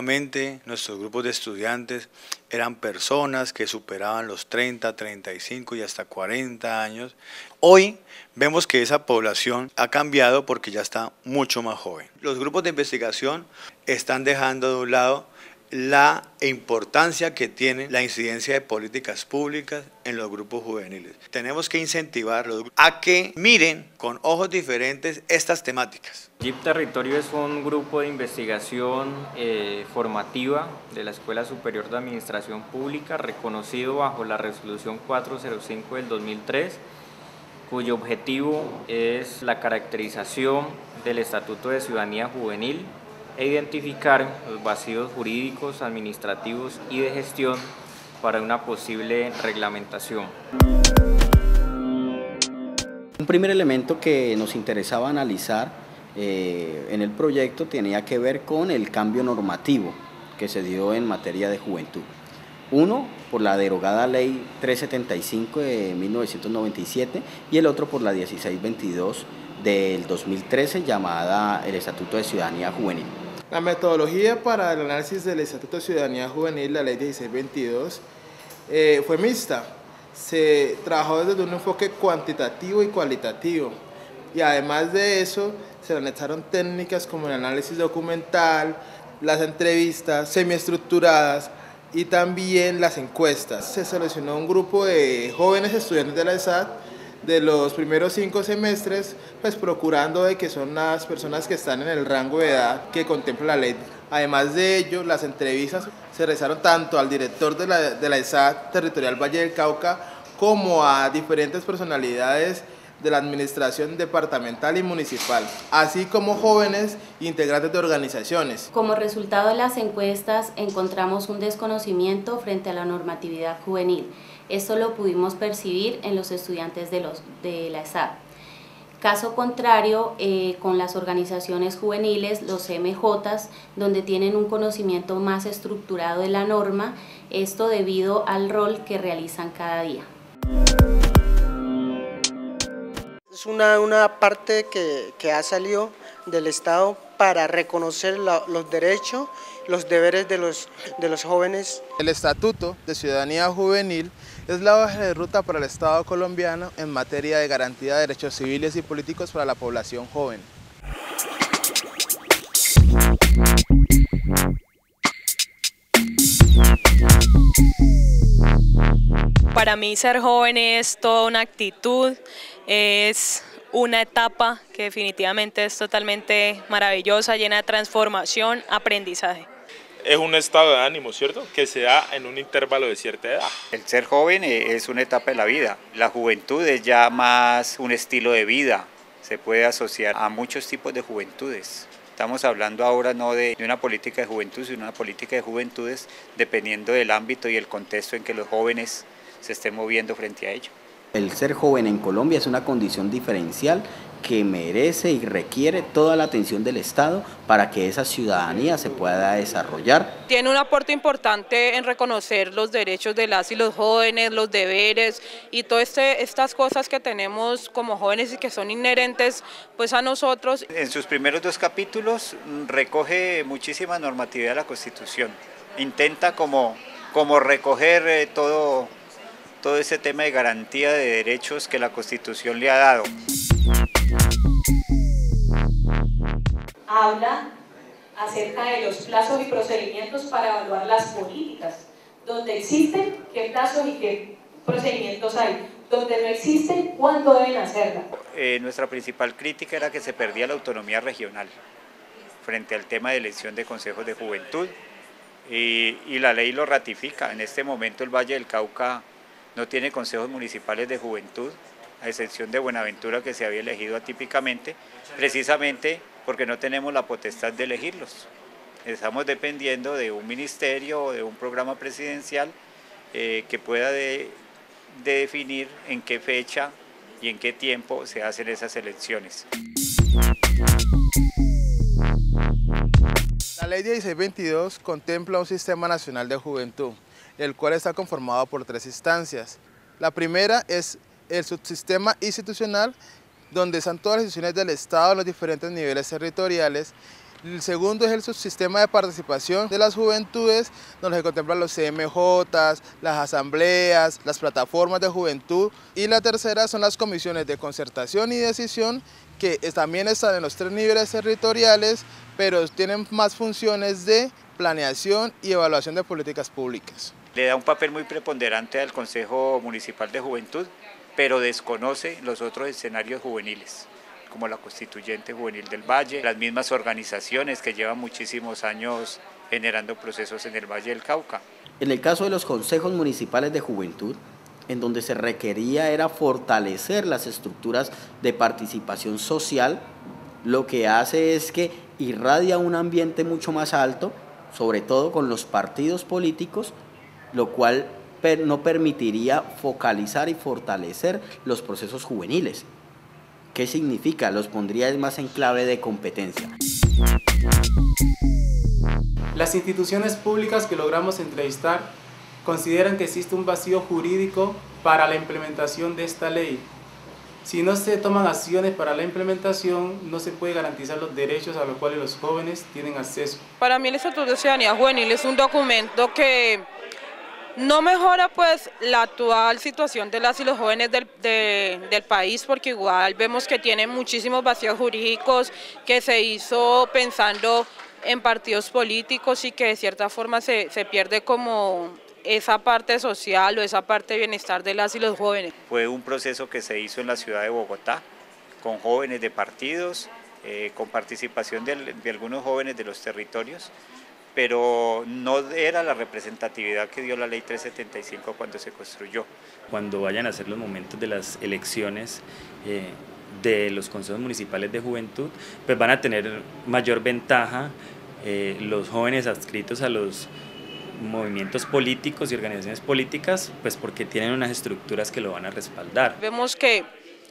Antiguamente nuestros grupos de estudiantes eran personas que superaban los 30, 35 y hasta 40 años. Hoy vemos que esa población ha cambiado porque ya está mucho más joven. Los grupos de investigación están dejando de un lado la importancia que tiene la incidencia de políticas públicas en los grupos juveniles. Tenemos que incentivarlos a que miren con ojos diferentes estas temáticas. JIP Territorio es un grupo de investigación eh, formativa de la Escuela Superior de Administración Pública reconocido bajo la resolución 405 del 2003 cuyo objetivo es la caracterización del Estatuto de Ciudadanía Juvenil e identificar los vacíos jurídicos, administrativos y de gestión para una posible reglamentación. Un primer elemento que nos interesaba analizar eh, en el proyecto tenía que ver con el cambio normativo que se dio en materia de juventud. Uno, por la derogada ley 375 de 1997 y el otro por la 1622 del 2013 llamada el Estatuto de Ciudadanía Juvenil. La metodología para el análisis del Estatuto de Ciudadanía Juvenil, la Ley 1622, eh, fue mixta. Se trabajó desde un enfoque cuantitativo y cualitativo. Y además de eso, se analizaron técnicas como el análisis documental, las entrevistas semiestructuradas y también las encuestas. Se seleccionó un grupo de jóvenes estudiantes de la ESAD de los primeros cinco semestres, pues procurando de que son las personas que están en el rango de edad que contempla la ley. Además de ello, las entrevistas se realizaron tanto al director de la, de la Territorial Valle del Cauca como a diferentes personalidades de la administración departamental y municipal, así como jóvenes integrantes de organizaciones. Como resultado de las encuestas encontramos un desconocimiento frente a la normatividad juvenil esto lo pudimos percibir en los estudiantes de, los, de la ESAP. Caso contrario, eh, con las organizaciones juveniles, los MJs, donde tienen un conocimiento más estructurado de la norma, esto debido al rol que realizan cada día. Es una, una parte que, que ha salido del Estado para reconocer los derechos, los deberes de los, de los jóvenes. El Estatuto de Ciudadanía Juvenil es la hoja de ruta para el Estado colombiano en materia de garantía de derechos civiles y políticos para la población joven. Para mí ser joven es toda una actitud, es una etapa que definitivamente es totalmente maravillosa, llena de transformación, aprendizaje es un estado de ánimo, ¿cierto? Que se da en un intervalo de cierta edad. El ser joven eh, es una etapa de la vida. La juventud es ya más un estilo de vida. Se puede asociar a muchos tipos de juventudes. Estamos hablando ahora no de, una política de juventud, sino una política de juventudes dependiendo del ámbito y el contexto en que los jóvenes se estén moviendo frente a ello. El ser joven en Colombia es una condición diferencial que merece y requiere toda la atención del Estado para que esa ciudadanía se pueda desarrollar. Tiene un aporte importante en reconocer los derechos de las y los jóvenes, los deberes y todas este, estas cosas que tenemos como jóvenes y que son inherentes pues a nosotros. En sus primeros dos capítulos recoge muchísima normatividad de la Constitución, intenta como, como recoger eh, todo, todo ese tema de garantía de derechos que la Constitución le ha dado. habla acerca de los plazos y procedimientos para evaluar las políticas. Donde existen, qué plazos y qué procedimientos hay. Donde no existen, cuándo deben hacerla. Eh, nuestra principal crítica era que se perdía la autonomía regional frente al tema de elección de consejos de juventud y, y la ley lo ratifica. En este momento el Valle del Cauca no tiene consejos municipales de juventud, a excepción de Buenaventura que se había elegido atípicamente, precisamente porque no tenemos la potestad de elegirlos. Estamos dependiendo de un ministerio o de un programa presidencial eh, que pueda definir en qué fecha y en qué tiempo se hacen esas elecciones. La ley 1622 contempla un sistema nacional de juventud, el cual está conformado por tres instancias. La primera es el subsistema institucional donde están todas las instituciones del Estado en los diferentes niveles territoriales El segundo es el subsistema de participación de las juventudes, donde se contemplan los CMJ, las asambleas, las plataformas de juventud. Y la tercera son las comisiones de concertación y decisión, que también están en los tres niveles territoriales, pero tienen más funciones de planeación y evaluación de políticas públicas. Le da un papel muy preponderante al Consejo Municipal de Juventud, pero desconoce los otros escenarios juveniles como la Constituyente Juvenil del Valle, las mismas organizaciones que llevan muchísimos años generando procesos en el Valle del Cauca. En el caso de los consejos municipales de juventud, en donde se requería era fortalecer las estructuras de participación social, lo que hace es que irradia un ambiente mucho más alto, sobre todo con los partidos políticos, lo cual no permitiría focalizar y fortalecer los procesos juveniles. ¿Qué significa? Los pondría más en clave de competencia. Las instituciones públicas que logramos entrevistar consideran que existe un vacío jurídico para la implementación de esta ley. Si no se toman acciones para la implementación, no se puede garantizar los derechos a los cuales los jóvenes tienen acceso. Para mí el Estatuto de Ciudadanía Juvenil es un documento que no mejora pues la actual situación de las y los jóvenes del, del, país porque igual vemos que tiene muchísimos vacíos jurídicos que se hizo pensando en partidos políticos y que de cierta forma se, se pierde como esa parte social o esa parte de bienestar de las y los jóvenes. Fue un proceso que se hizo en la ciudad de Bogotá con jóvenes de partidos, eh, con participación de, de algunos jóvenes de los territorios pero no era la representatividad que dio la ley 375 cuando se construyó. Cuando vayan a ser los momentos de las elecciones eh, de los consejos municipales de juventud, pues van a tener mayor ventaja eh, los jóvenes adscritos a los movimientos políticos y organizaciones políticas, pues porque tienen unas estructuras que lo van a respaldar. Vemos que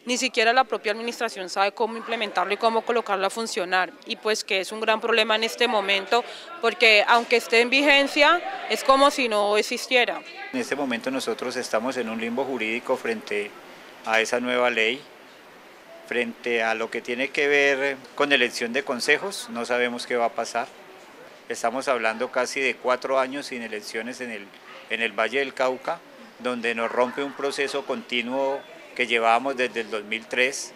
ni siquiera la propia administración sabe cómo implementarlo y cómo colocarlo a funcionar y pues que es un gran problema en este momento porque aunque esté en vigencia es como si no existiera. En este momento nosotros estamos en un limbo jurídico frente a esa nueva ley, frente a lo que tiene que ver con elección de consejos, no sabemos qué va a pasar. Estamos hablando casi de cuatro años sin elecciones en el, en el Valle del Cauca, donde nos rompe un proceso continuo que llevábamos desde el 2003.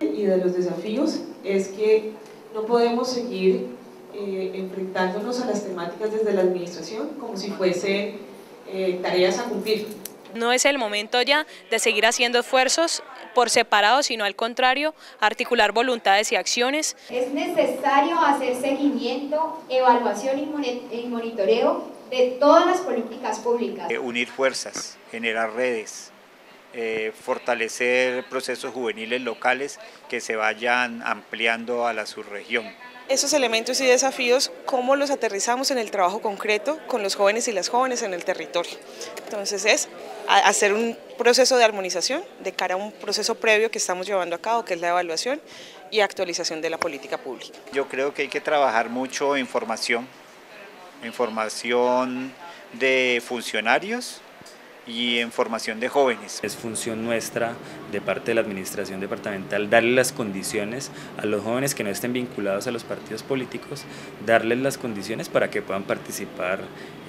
Y de los desafíos es que no podemos seguir eh, enfrentándonos a las temáticas desde la administración como si fuesen eh, tareas a cumplir. No es el momento ya de seguir haciendo esfuerzos por separado, sino al contrario, articular voluntades y acciones. Es necesario hacer seguimiento, evaluación y monitoreo de todas las políticas públicas. Eh, unir fuerzas, generar redes, eh, fortalecer procesos juveniles locales que se vayan ampliando a la subregión. Esos elementos y desafíos, ¿cómo los aterrizamos en el trabajo concreto con los jóvenes y las jóvenes en el territorio? Entonces es hacer un proceso de armonización de cara a un proceso previo que estamos llevando a cabo, que es la evaluación y actualización de la política pública. Yo creo que hay que trabajar mucho en formación, información de funcionarios y en formación de jóvenes. Es función nuestra de parte de la administración departamental darle las condiciones a los jóvenes que no estén vinculados a los partidos políticos, darles las condiciones para que puedan participar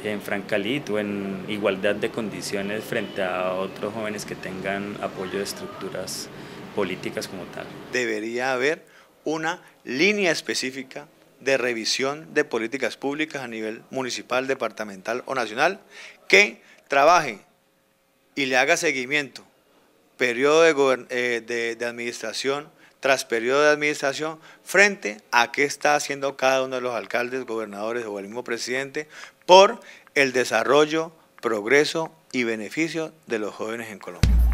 en Francalit o en igualdad de condiciones frente a otros jóvenes que tengan apoyo de estructuras políticas como tal. Debería haber una línea específica de revisión de políticas públicas a nivel municipal, departamental o nacional, que trabaje y le haga seguimiento, periodo de, eh, de, administración tras periodo de administración, frente a qué está haciendo cada uno de los alcaldes, gobernadores o el mismo presidente por el desarrollo, progreso y beneficio de los jóvenes en Colombia.